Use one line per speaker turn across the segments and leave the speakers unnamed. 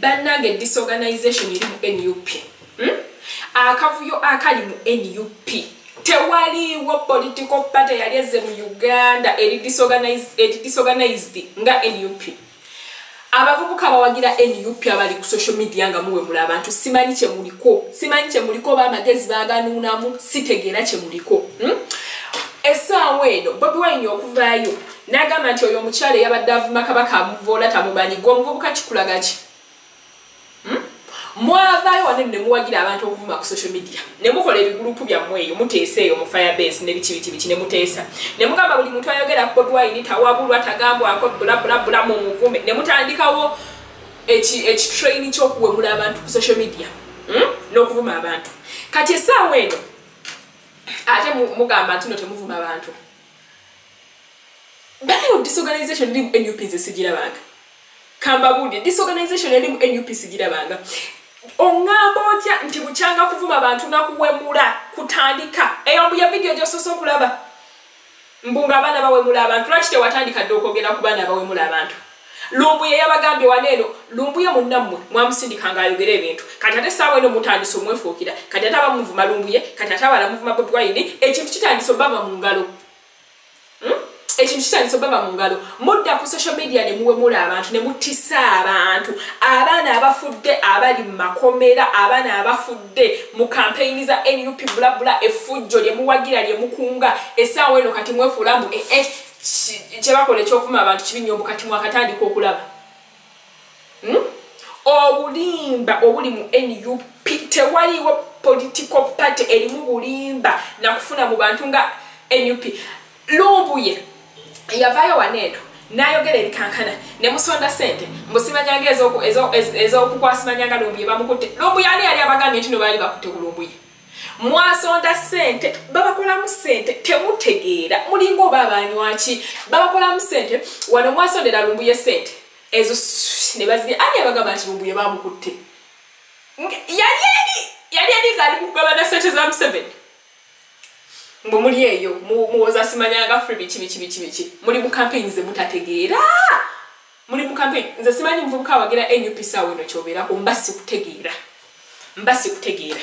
bannange disorganization eri mu nup hmm? akavuyo akali mu nup tewaliwo political party yali eze mu uganda eri disorganized nga nup abavubuka bawagira nup abali ku social media nga muwemula abantu. Simanyi kyemuliko simanyi kyemuliko oba amagezi baganuunamu. Sitegeera kyemuliko hmm? essaawa eno bobi wine okuvaayo n'agamba nti oyo omukyala eyabadde avuma kabaka amuvoola tamumanyi gwe omuvubuka kikulaga ki? hmm? Mwavaayo wane ne muwagira abantu okuvuma ku social media. Ne mukola ebigulupu byammwe eyo muteesa eyo mu firebase ne biki biki ne muteesa. Ne mugamba buli muntu ayogera ku bobi wine tawabulwa tagambwako bulabulabula mu muvume ne mutandikawo ekitraini ky'okuwemula abantu ku social media hmm? n'okuvuma abantu. Kati essaawa eno ate mugamba nti no temuvuma abantu banayo disorganization eri mu nup nze sigirabanga. Kambabulye disorganization eri mu nup sigirabanga oŋŋamba otya nti bukyanga kuvuma abantu nakuwemula kutandika. Eyo mbuya vidiyo gyosoose okulaba. Mbu nga abaana bawemula abantu lwaki tewatandika dde okwogera ku baana bawemula abantu? Lumbuye yabagambye waneeno lumbuye munnammwe mwamusindika ngaayogera ebintu. Kati ate saawa eno mutandise omwefuukira. Kati ate abamuvuma lumbuye kati ate abala muvuma bobwayini ekintu kitandise obaba mu ngalo. Hmm? Ekintu kitandise obaba mu ngalo mudda ku social media ne muwemula abantu ne mutisa abantu. Abaana abafudde abali mu makomera abaana abafudde mu kampeyini za nup bulabula effujjo lye muwagira lye mukunga. Essaawa eno kati mwefuula mbu ee kyebakola ekyokuvuma abantu kibinyombo kati mwakatandika okulaba. Hmm? obulimba obuli mu nup tewaliwo political party erimu bulimba nakufuna mu bantu nga nup lumbuye yavaayo waneeno nayogera ebikankana nemusonda sente mbusimanyanga ezokukwasimanyanga lumbuye bamukutte. Lumbuye ani yali abagambye nti no baali bakutte kulumbuye mwasonda sente babakolamu sente temutegeera. Mulinga oba abanywaki babakolamu sente wano mwasondera lumbuye sente ezo nebazi ani abagamba nti lumbuye bamukutte yali eri yali eri ngaali mukugabana sente za museveni mbwe muli eyo muwoza simanyanga fre biki biki biki biki muli mu kampeyini ze mutategeera muli mu kampeyini nze simanyi muvubuka awagira nup saawa eno kyobeerako mba sikutegeera mba sikutegeera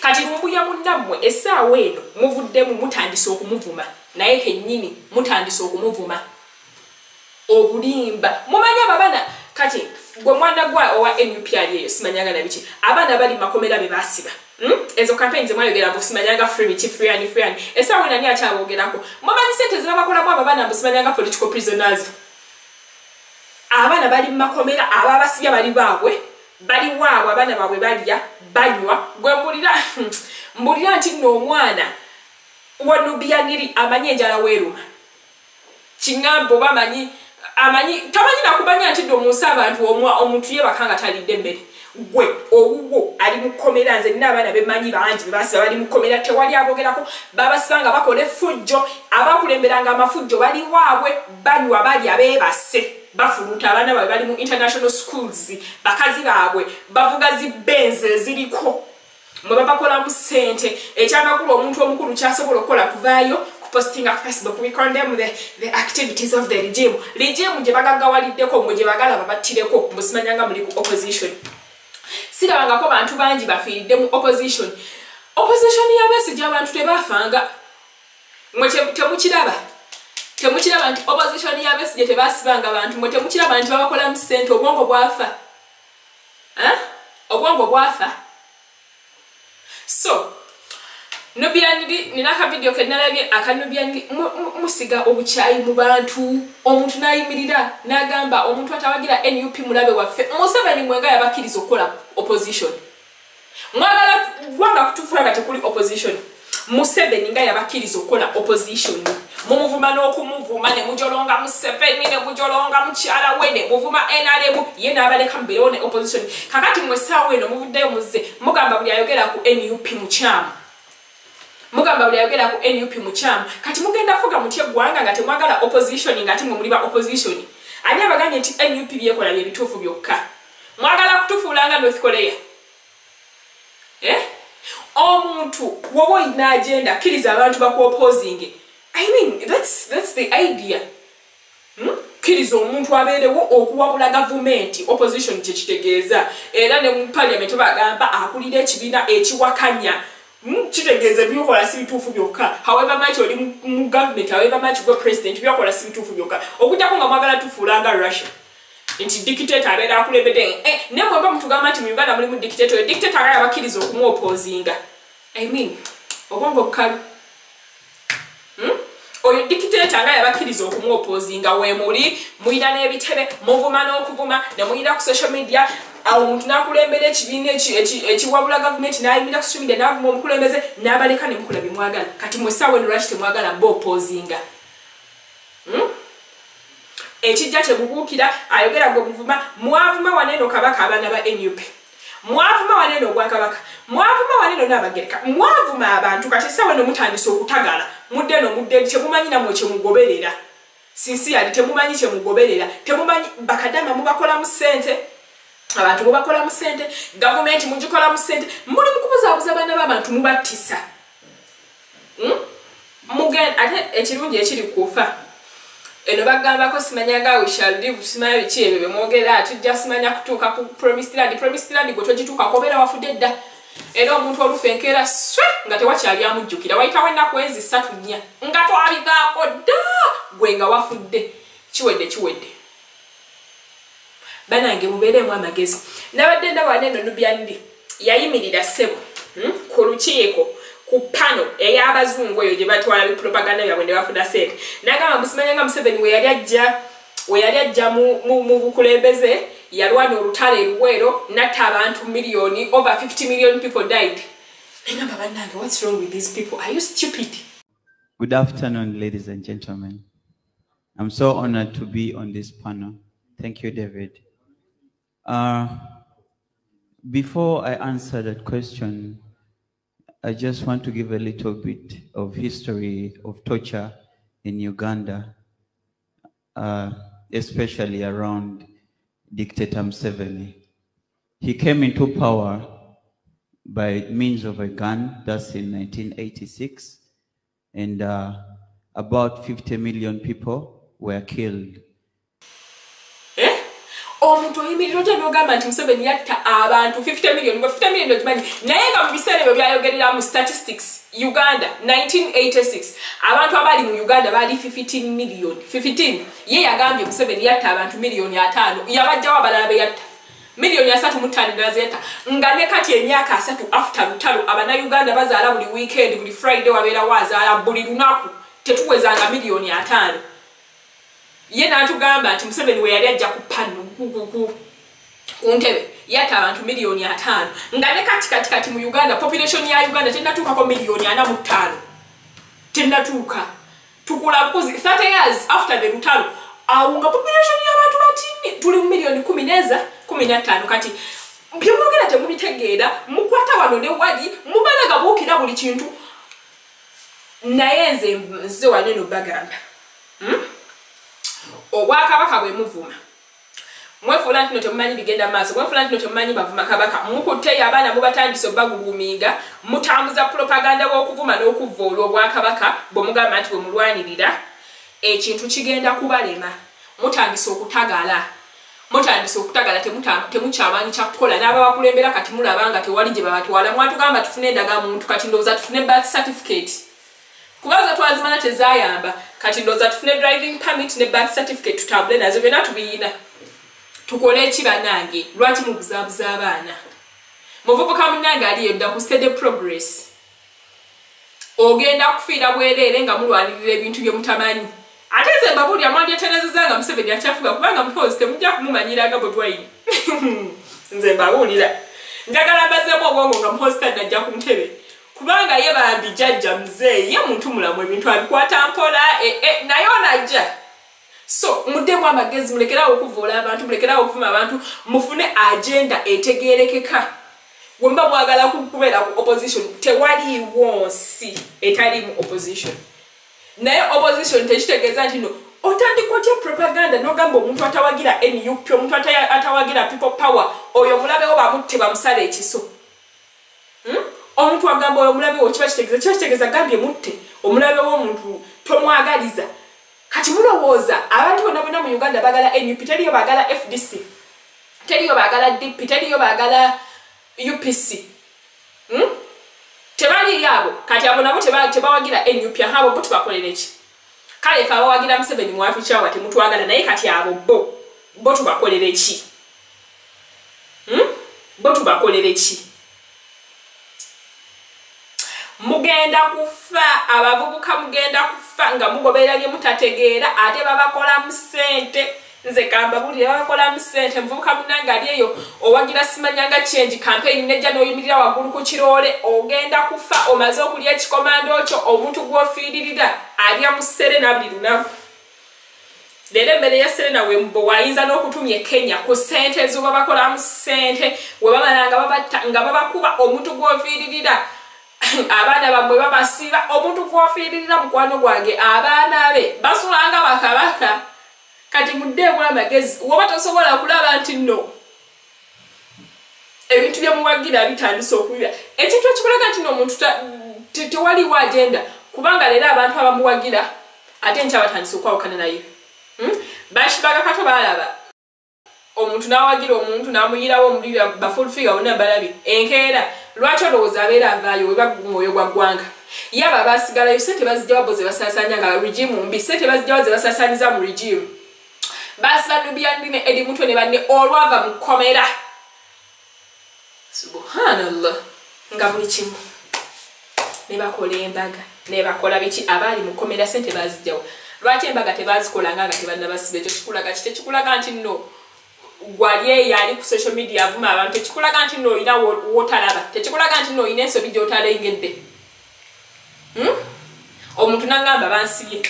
kati lumbuya munnammwe essaawa eno muvuddemu mutandise okumuvuma. Naye kennyini mutandise okumuvuma. Obulimba. Mumanyi ababana kati gwe mwana gwa owa nup ali eyo simanyanga nabiki abaana bali makomera be basiba Hmm? Ezo campaign zemwayogera mbu simanyanga free biki freeani freeani essaawa nani akyabogerako mumanyi sente zibabakolamu abo baana mbu simanyanga political prisoners? Abaana bali mumakomera ababasibya bali baabwe bali waabwe abaana baabwe balya banywa. Gwe mbulira mbulira nti nno omwana wanubiyaniri amanyi enjala weeruma. Kiŋambe oba amanyi amanyi tamanyi nakumanya nti dde omunsi abantu omuntu yebakanga talidde emmere. Gwe owuwo ali mukomera nze nina abaana bemanyi bangi bebasiba bali mukomera tewali abogerako babasiba nga bakola effujjo abakulemberanga amafujjo bali waabwe banywa bali abeebase bafuluta abaana baabwe bali mu international schools bakazi baabwe bavuga zibenzi eziriko. Mwe babakolamu ssente ekyamakulu omuntu omukulu kyasobola okukola kuvaayo posting on Facebook, we condemn the, the activities of the regime. Regime gye bagagawaliddeko mwe gye bagala babattireko musimanyanga muli ku opposition. Sirabangako bantu bangi bafiiridde mu opposition. Opposition y'abeesigye abantu tebaafanga. Mwe temukiraba. Temukiraba nti opposition y'abeesigye tebaasibanga bantu. Mwe temukiraba nti babakolamu ssente obwongo bwafa. Eh? Obwongo bwafa. So, nubyaniri nina akavidiyo kenalabye akanubyaniri musiga obukyayi mu bantu. Omuntu nayimirira nagamba omuntu atawagira nup mulabe waffe. Museveni mwenga yabakkiriza okukola opposition. Mwagala gwanga kutufuula nga tekuli opposition. Museveni nga yabakkiriza okukola opposition. Mumuvuma n'okumuvuma ne mujolonga museveni ne mujolonga mukyala we ne muvuma nrm ye n'abaleka mubeerewo ne opposition. Kakati mwesaawa eno muvuddeyo muzze mugamba buli ayogera ku nup mukyamu mugamba buli ayogera ku nup mukyamu kati mugenda fuga mutya eggwanga nga temwagala opposition nga ate mwe muli ba opposition. Ani abagambye nti nup byekola bye bituufu byokka? Mwagala kutufuulanga north korea. Eh? omuntu woba oyina agenda kkiriza abantu bakuopposing. I mean that's, that's the idea. Hmm? kkiriza omuntu abeerewo okuwabula gavumenti opposition kyekitegeeza era ne mu paliament bagamba akulira ekibiina ekiwakanya kitegeeza byokola si bituufu byokka. However much oli mu gavumenti however much gwe president byokola si bituufu byokka. Okujjako nga mwagala tufuulanga russia. Nti dikitata abeera akulembedde eh, ne mwemba mutugamba nti mu uganda mulimu dikitata oyo dikitata aga yabakkiriza okumuopozinga i mean obwongo bukalu hmm? oyo dikitata nga yabakkiriza okumuopozinga wemuli muyina n'ebitebe muvuma n'okuvuma nemuyina ku social media awo omuntu nakulembera ekibiina ekiwabula gavumenti nayimira ku social media navuma omukulembeze nabaleka nemukola bimwagala kati mwesaawe nolwaki temwagala bopozinga hmm? ekijja kyebubuukira ayogera gwe muvuma mwavuma waneeno kabaka abaana ba nup mwavuma waneeno ogwakabaka mwavuma waneeno nabagereka mwavuma abantu. Kati esawa nomutandisa okutagala. Mudde no mudde kyemumanyi namwe kyemugoberera sinsiyali temumanyi kyemugoberera temumanyi bakadama mubakolamu sente abantu mubakolamu sente gavumenti mugikolamu sente muli mukubuzaabuza baana b'abantu mubattisa hmm? ate ekirungi ekiri kufa eno bagambako simanyanga wishalive simanya biki ebyo bemwogera tujja simanya kutuuka ku promisland promisland gwe togituukako obeera wafudde dda. Era omuntu olufu enkeera swe! nga tewakyali amujjukira wayitawo ennaku ezi ssatu nnya. Nga twabivaako dda! gwe nga wafudde. Kiwedde kiwedde banange mubeeremu amagezi. Nabadde ndabaana eno nubyandi yayimirira ssebo hmm, ku lukiiko ku pano ey'abazungu eyo gye batwala bipropaganda byabwe ne bafuna sente nagamba musimanya nga museveni weyali ajja weyali ajja mu bukulembeze yalwana olutalo eruweero natta abantu miliyoni over 50 million people died. Nagamba bannange what's wrong with these people? Are you stupid?
Good afternoon ladies and gentlemen. I'm so honored to be on this panel. Thank you david uh, before i answer that question I just want to give a little bit of history of torture in Uganda, uh, especially around dictator Museveni. He came into power by means of a gun, that's in 1986, and uh, about 50 million people were killed
omuntu oyimirira otya nogamba nti museveni yatta abantu 50 million 50 million okimanyi naye nga mu biseera ebyo byayogerera mu statistics uganda 1986 abantu abali mu uganda baali 15 million 15 ye yagambye museveni yatta abantu miliyoni ataano yabajjawo abalala be yatta. Miliyoni asatu mutandira zeyatta. Nga ne kati emyaka asatu after lutalo abanauganda bazaala buli weekend buli friday wabeerawo azaala buli lunaku tetuwezanga miliyoni ataano ye n'atugamba nti museveni we yali ajja kupanu ku ntebe yatta abantu miliyoni ataano. Nga ne kati kati kati mu uganda population ya uganda tenatuukako miliyoni ana mu ttaano. Tenatuuka tukula bukozi 30 years after the lutalo awo nga population y'abantu batini tuli mu miliyoni kumi neza kumi nattaano. Kati byemwogera temubitegeera mukwata wano ne wali mubalaga buukira buli kintu. Naye nze nze waneno bagamba. Hmm? Obwakabaka bwe muvuma. Mwefuula nti no temumanyi bigenda maaso mwefuula nti no temumanyi bavuma kabaka. Mukutteyo abaana mubatandisa obagulumiinga mutambuza propaganda bw'okuvuma n'okuvoola obwakabaka bwe mugamba nti bwe mulwanirira ekintu kigenda kubalema. Mutandisa okutagala. Mutandisa okutagala temukyamanyi kyakukola n'ababakulembera kati mulaba nga tewali gye babatwala. Mwatugamba tufune endagamuntu kati ndowooza tufune birth certificate kubaza twazimana tezayamba. Kati ndoza tufune driving permit ne birth certificate tutambule nazo byonna tubiyina. Tukole eki banange lwaki mubuzabuza abaana? Muvubuka munange aliyo dda ku stede progress. Ogenda kufiira bwereere nga mulwanirira ebintu byemutamanyi ate ze mbabulya mwandyeterezeza nga museveni akyafuga kubanga mpozi temujja kumumanyiraga bwebwaini nze mbabuulira njagala mbazemu obwongo nga muhosita najja ku ntebe kubanga ye bambi jajja muzeeyi ye muntu mulamu ebintu abikwata mpola e, e, naye onajja. So muddemu amagezi mulekerawo okuvuula abantu mulekerawo okuvuma abantu mufune agenda etegerekeka wemba mwagala kubeera ku opposition tewaliiwo nsi etalimu opposition. Naye opposition tekitegeeza nti no otandika otya propaganda? Nogamba omuntu atawagira nup omuntu atawagira people power oyo mulabewo bamutte bamusala ekiso. Hmm? Omuntu agamba oyo omulabe wo kiba kitegeeza kiba kitegeeza gambye mutte omulabe w'omuntu tomwagaliza kati mulowooza abantu bonna bonna mu uganda bagala nup teriyo bagala fdc teriyo bagala dp teriyo bagala upc hmm? tebaliyo abo. Kati abo nabo tebawagira nup ahabo bo tubakolere ki? Kale fe abawagira museveni mwatukyawa temutwagala naye kati abo bo bo tubakolere ki? Hmm? bo tubakolere ki mugenda kufa abavubuka mugenda kufa nga mugoberera bye mutategeera ate babakolamu sente nze kambabulire babakolamu sente muvubuka munange ali eyo owagira simanyanga kyengi kampeyini nejja n'oyimirira waggulu ku kiroole ogenda kufa omaze okulya ekikomando kyo omuntu gw'ofiiririra alya mu serena buli lunaku. Leero emmere ya serena wembo wayinza n'okutumya ekenya ku sente ezo babakolamu sente webamala nga babakuba omuntu gw'ofiiririra abaana bammwe babasiba omuntu gwofiiririra mukwano gwange abaana be basulanga bakabaka kati muddeemu amagezi woba tosobola kulaba nti nno ebintu byemuwagira bitandisa okubira ekintu ekikulaga nti noomuntu tewaliwo agenda kubanga leero abantu abamuwagira ate nkya batandisa okwawukana naye hmm? bakibaga kato balaba omuntu nawagira omuntu namuyirawo omuliri bafulfiga bonna balabye enkeera lwaki olowooza abeera avaayo webamwoyo gwa ggwanga? Yaba basigalayo sente bazijjawo bo ze basasanya nga regimu mbi sente bazijjawo ze basasaniza mu regimu. Basibanubyanine edi mutwe ne banne olwava mu kkomera. Subhanallah. Nga buli kimu. Ne bakola embaga ne bakola biki? Abaali mu kkomera sente bazijjawo. Lwaki embaga tebazikolanga nga tebannabasiba ekyo kikulaga ki? Tekikulaga nti nno gwali eyo ali ku social media avuma abantu tekikulaga nti noolina wotalaba tekikulaga nti noolina ensobi gyotalengedde hmm? omuntu nagamba bansibye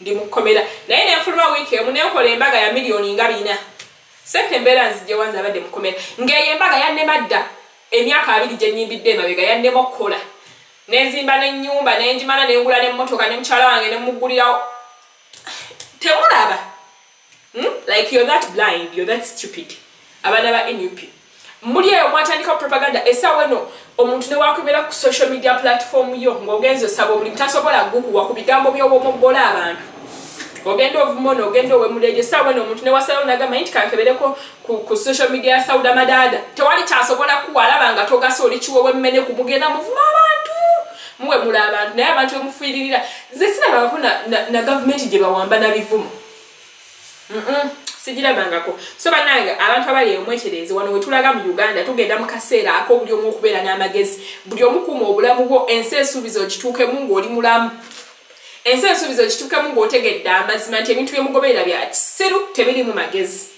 ndi mukomera naye nenfuluma wiiki emu nenkola embaga ya miliyoni nga bina. Sente embeera nzijjewa nze abadde mukomera ngaeyo embaga yannemadda emyaka abiri gyenyimbidde emabega yannema okukola nenzimba nenyumba nenjimala nengula nemmotoka nemukyala wange nemugulirawo temulaba Hmm? like you're that blind you're that stupid. Abaana ba nup muli eyo mwatandika propaganda. Esawa eno omuntu newakwemera ku social media platform yo ngaogenza osaba omulimu tasobola gukuwa ku bigambo byobwomugola abantu. Ogenda ovuma noogenda owemuleejo esawa eno omuntu newasalawo nagamba nti kankebereko ku social media ya sauda madada tewali kyasobola kuwalaba nga togasa oli kiwewe mmene kumugenda muvuma abantu. Muwemula abantu naye abantu bemufiiririra ze sirabako na, na, na gavumenti gye bawamba nabivumu sigirabangako so banange abantu abali omwetereze wano wetulaga mu uganda tugenda mu kaseera ako buli omu okubeera n'amagezi. Buli omukuuma obulamu bwo ensi ensuubiza okituukemu ng'oli mulamu. Ensi ensuubiza okituukemu ng'otegedde amazima nti ebintu byemugoberera bya kisiru tebirimu magezi